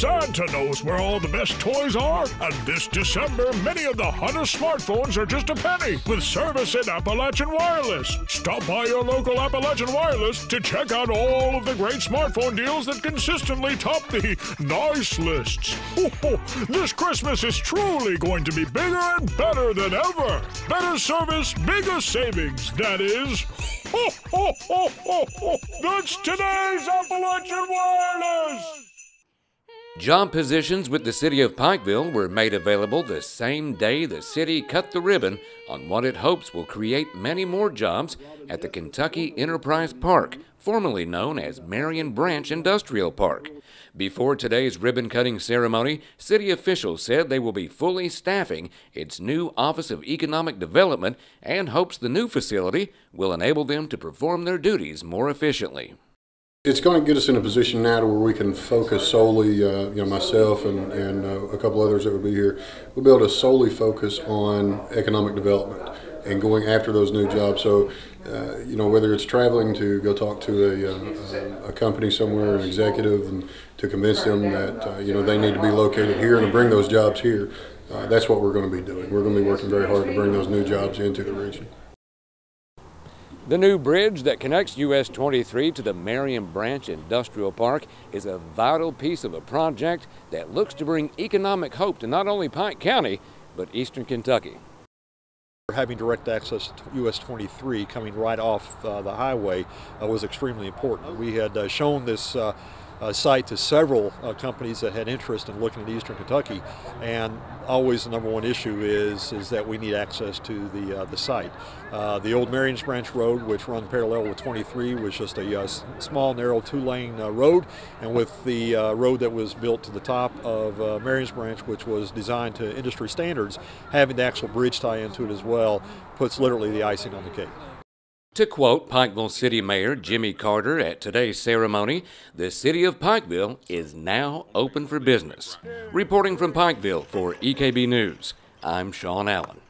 Santa knows where all the best toys are, and this December, many of the hottest smartphones are just a penny with service at Appalachian Wireless. Stop by your local Appalachian Wireless to check out all of the great smartphone deals that consistently top the nice lists. this Christmas is truly going to be bigger and better than ever. Better service, bigger savings, that is. That's today's Appalachian Wireless! Job positions with the City of Pikeville were made available the same day the city cut the ribbon on what it hopes will create many more jobs at the Kentucky Enterprise Park, formerly known as Marion Branch Industrial Park. Before today's ribbon cutting ceremony, city officials said they will be fully staffing its new Office of Economic Development and hopes the new facility will enable them to perform their duties more efficiently. It's going to get us in a position now to where we can focus solely, uh, you know, myself and, and uh, a couple others that would be here, we'll be able to solely focus on economic development and going after those new jobs. So, uh, you know, whether it's traveling to go talk to a, uh, a, company somewhere, an executive, and to convince them that, uh, you know, they need to be located here and to bring those jobs here, uh, that's what we're going to be doing. We're going to be working very hard to bring those new jobs into the region. The new bridge that connects US 23 to the Marion Branch Industrial Park is a vital piece of a project that looks to bring economic hope to not only Pike County, but eastern Kentucky. Having direct access to US 23 coming right off uh, the highway uh, was extremely important. We had uh, shown this uh, site to several uh, companies that had interest in looking at eastern Kentucky, and always the number one issue is is that we need access to the uh, the site. Uh, the old Marion's Branch Road, which runs parallel with 23, was just a uh, small, narrow two-lane uh, road, and with the road that was built to the top of uh, Marion's Branch, which was designed to industry standards, having the actual bridge tie into it as well puts literally the icing on the cake. To quote Pikeville City Mayor Jimmy Carter at today's ceremony, the city of Pikeville is now open for business. Reporting from Pikeville for EKB News, I'm Sean Allen.